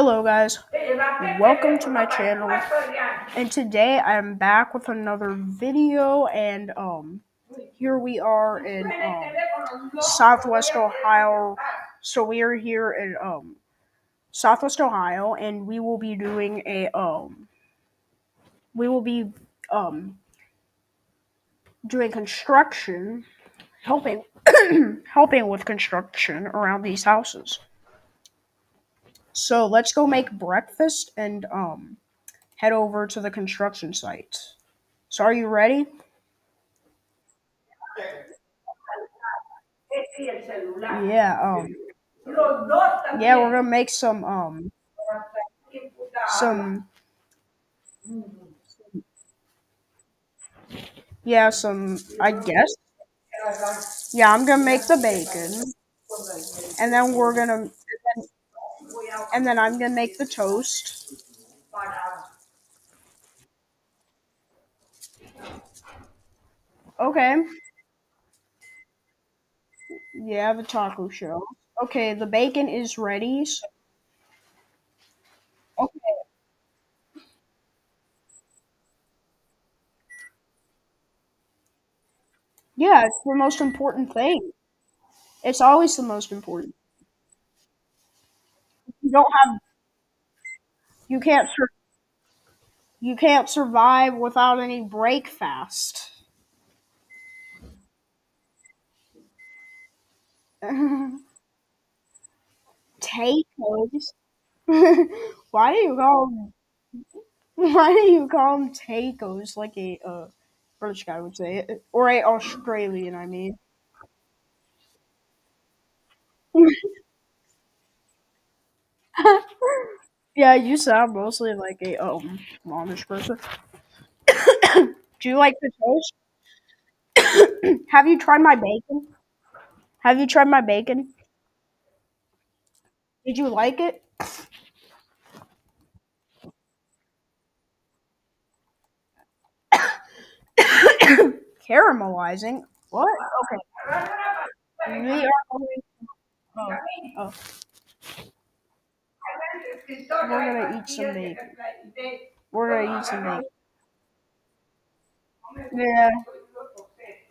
Hello guys, welcome to my channel. And today I'm back with another video and um here we are in um, Southwest Ohio. So we are here in um Southwest Ohio and we will be doing a um we will be um doing construction helping helping with construction around these houses. So let's go make breakfast and um head over to the construction site. So are you ready? Yeah, um yeah, we're gonna make some um some yeah, some I guess. Yeah, I'm gonna make the bacon. And then we're gonna and then I'm gonna make the toast. Okay. Yeah, the taco shell. Okay, the bacon is ready. so- Okay. Yeah, it's the most important thing. It's always the most important. You don't have you can't sur- you can't survive without any break fast. Tacos. why do you call 'em- why do you call them tacos like a uh, British guy would say it or a Australian? I mean. yeah, you sound mostly like a um Amish person. Do you like the toast? Have you tried my bacon? Have you tried my bacon? Did you like it? Caramelizing? What? Okay. We are going. Oh, oh, we're gonna eat some bacon. We're gonna eat some bacon. Yeah,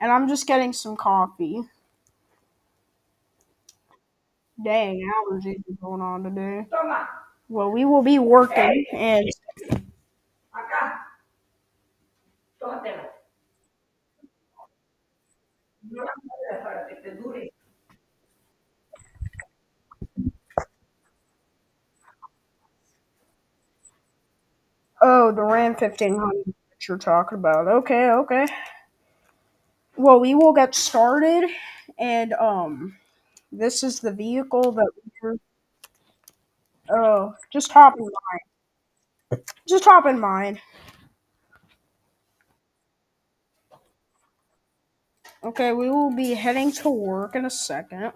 and I'm just getting some coffee. Dang, allergies are going on today. Well, we will be working, and oh, the Ram 1500 that you're talking about. Okay, okay. Well, we will get started, and um, this is the vehicle that we're. Oh, just hop in mine. Just hop in mine. Okay, we will be heading to work in a second.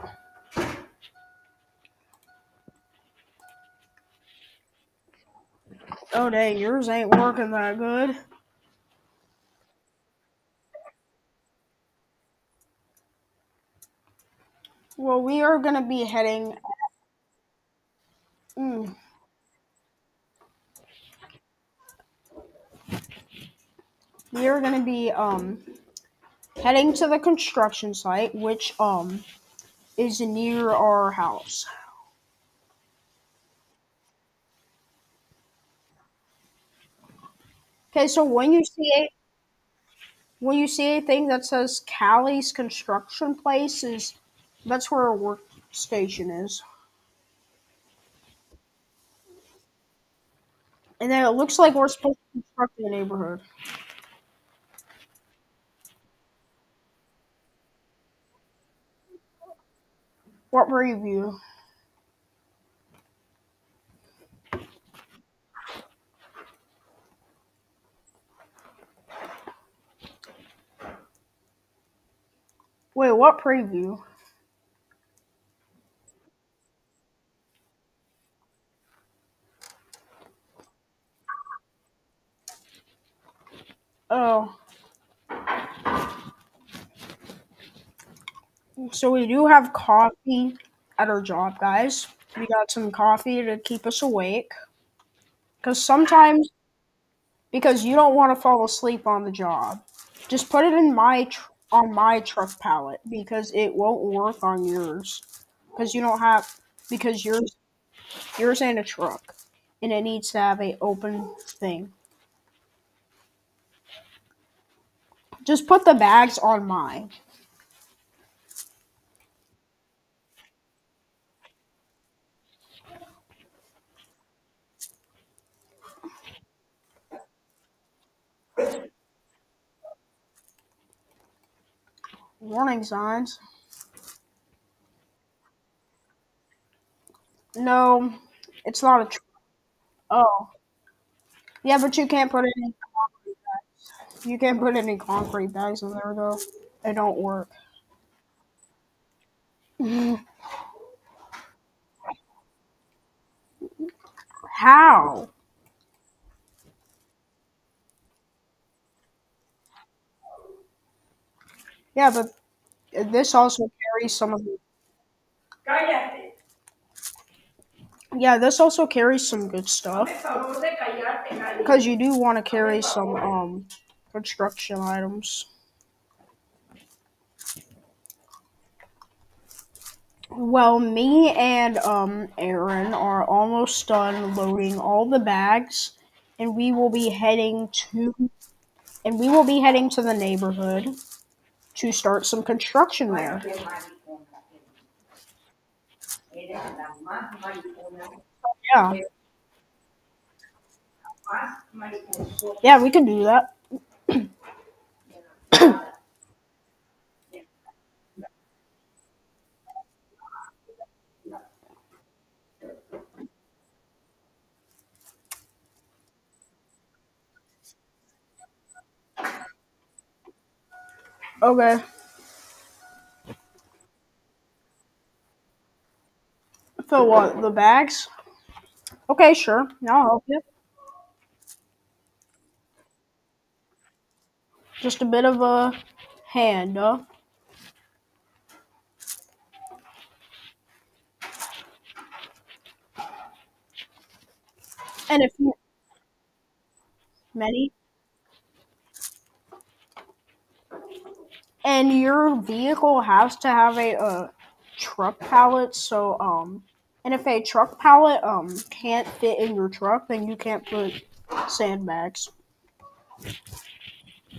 Oh dang, yours ain't working that good. Well, we are gonna be heading. Mm, we are gonna be um heading to the construction site, which um is near our house. Okay, so when you see a when you see a thing that says Callie's construction place is that's where our workstation is. And then it looks like we're supposed to construct the neighborhood. What preview? Wait, what preview? Oh. So we do have coffee at our job, guys. We got some coffee to keep us awake. Because sometimes, because you don't want to fall asleep on the job, just put it in my tr- on my truck pallet because it won't work on yours. Because you don't have because yours yours ain't a truck, and it needs to have a open thing. Just put the bags on mine. Warning signs. No, it's not a truck. Oh, yeah, but you can't put any you can't put any concrete bags in there though. They don't work. How? Yeah, but this also carries some of. Yeah, this also carries some good stuff because you do want to carry some um construction items. Well, me and um Aaron are almost done loading all the bags, and we will be heading to and we will be heading to the neighborhood to start some construction there. Yeah. Yeah, we can do that. Okay. So what? The bags? Okay, sure. I'll help you. Just a bit of a hand, huh? And if you many and your vehicle has to have a uh, truck pallet, so um and if a truck pallet um can't fit in your truck, then you can't put sandbags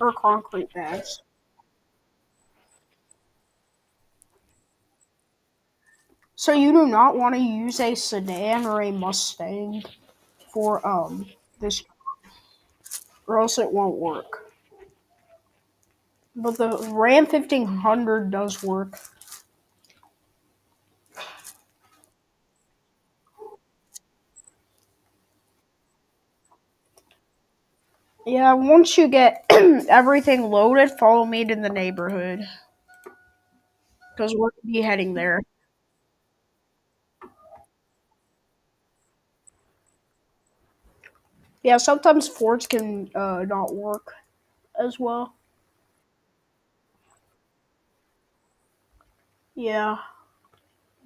or concrete bags. So you do not want to use a sedan or a Mustang for um this, or else it won't work. But the Ram fifteen hundred does work. Yeah, once you get everything loaded, follow me to the neighborhood because we're gonna be heading there. Yeah, sometimes Fords can uh, not work as well. Yeah,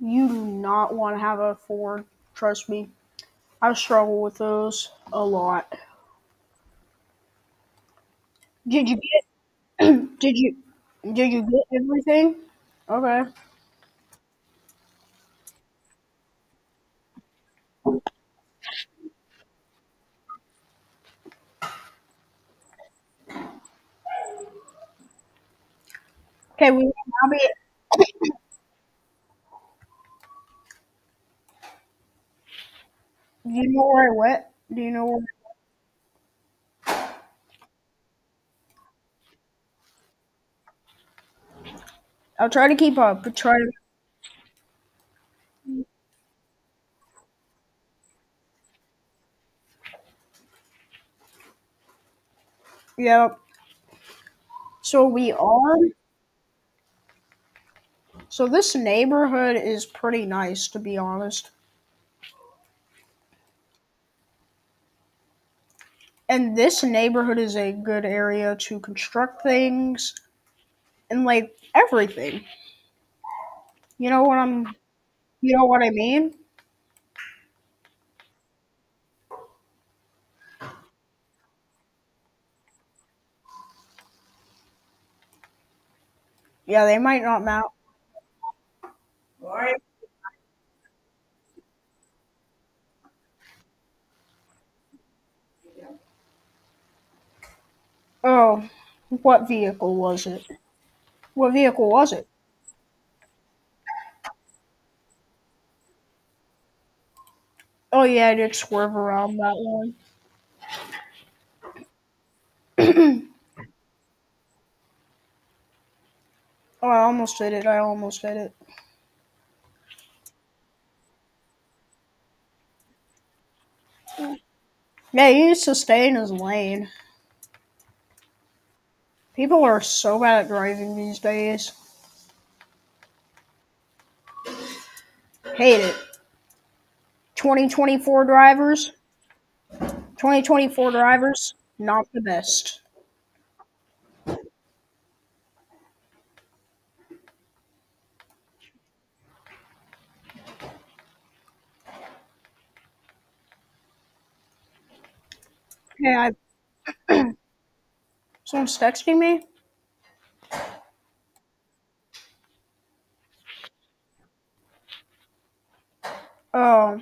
you do not want to have a Ford. Trust me, I struggle with those a lot. Did you get? did you? Did you get everything? Okay. Okay, we will now be. Do you know where I went? Do you know where? I'll try to keep up. But try to. Yep. So we are. So this neighborhood is pretty nice, to be honest. And this neighborhood is a good area to construct things and like everything. You know what I'm you know what I mean? Yeah, they might not mount. Oh, what vehicle was it? What vehicle was it? Oh yeah, I did swerve around that one. oh, I almost did it. I almost did it. Yeah, stay in his lane. People are so bad at driving these days. Hate it. 2024 drivers. 2024 drivers, not the best. Hey, I. Someone's texting me? Oh.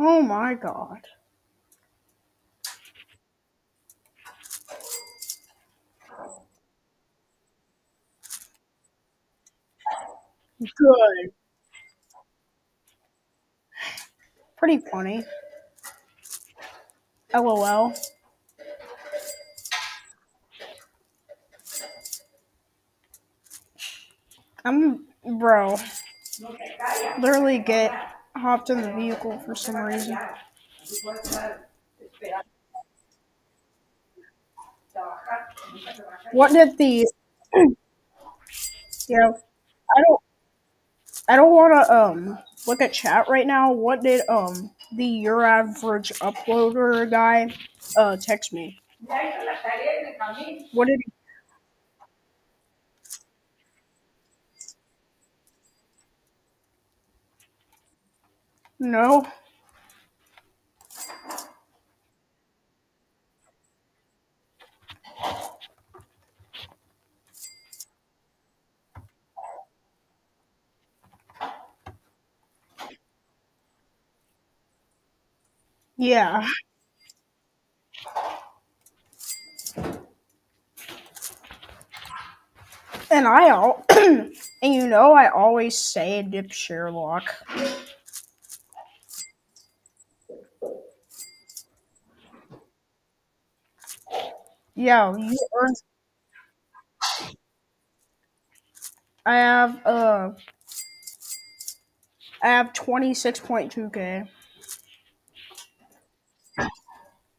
Oh my god. Good. Pretty funny. LOL. I'm, bro. Literally get hopped in the vehicle for some reason. What did the yeah? I don't. I don't want to um look at chat right now. What did um the your average uploader guy uh text me? What did? No. Yeah. And I all and you know I always say dip Sherlock. Yeah, you earn. I have uh. I have twenty six point two k.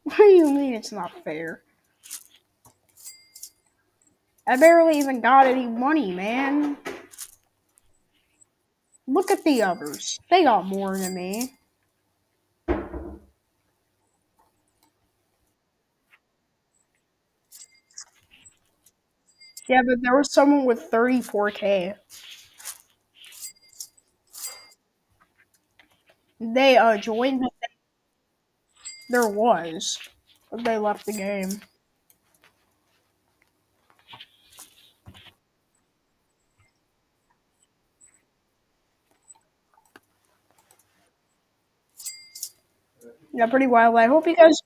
What do you mean it's not fair? I barely even got any money, man. Look at the others. They got more than me. Yeah, but there was someone with 34k. They uh joined. There was, but they left the game. Yeah, pretty wild. I hope you guys.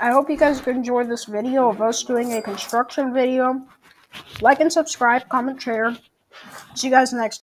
I hope you guys enjoyed this video of us doing a construction video. Like and subscribe, comment, share. See you guys next.